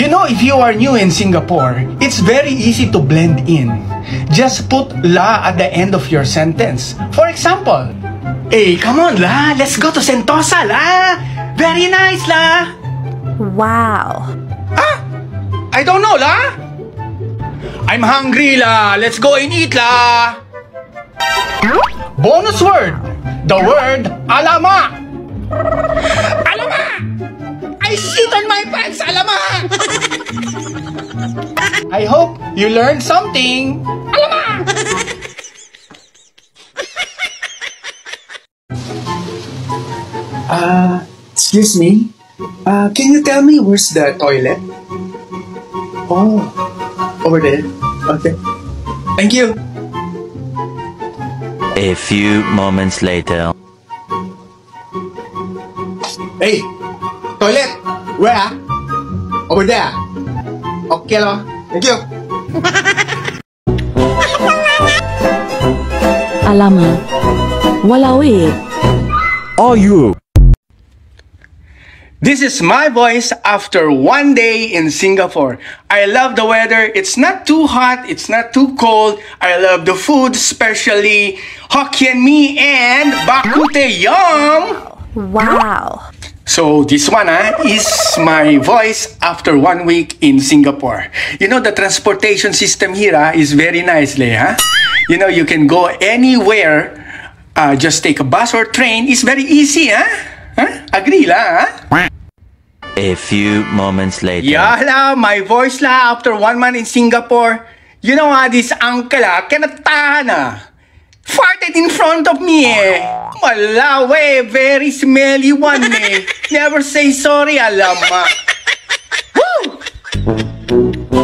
You know, if you are new in Singapore, it's very easy to blend in. Just put la at the end of your sentence. For example, Hey, come on, la. Let's go to Sentosa, la. Very nice, la. Wow. Ah, I don't know, la. I'm hungry, la. Let's go and eat, la. Bonus word. The word alama. Alama! I shit on my pants, alama! I hope you learned something. Alama! Uh, excuse me. Uh, can you tell me where's the toilet? Oh, over there. Okay. Thank you. A few moments later. Hey, toilet. Where? ah? Over there. Okay, lo. Thank you. Alama. Walau eh. Are you? This is my voice after one day in Singapore. I love the weather. It's not too hot, it's not too cold. I love the food, especially Hokkien mee and bak kut teh yum. Wow. So this one ah, is my voice after one week in Singapore. You know the transportation system here ah, is very nicely, huh? You know you can go anywhere. Uh, just take a bus or train. It's very easy, huh? huh? Agree lah, huh? A few moments later. Yeah, la, my voice la after one month in Singapore. You know ah, this uncle ah, cannot tahan ah. Farted in front of me eh. Malaw eh, very smelly one eh. Never say sorry, alam ah. Woo!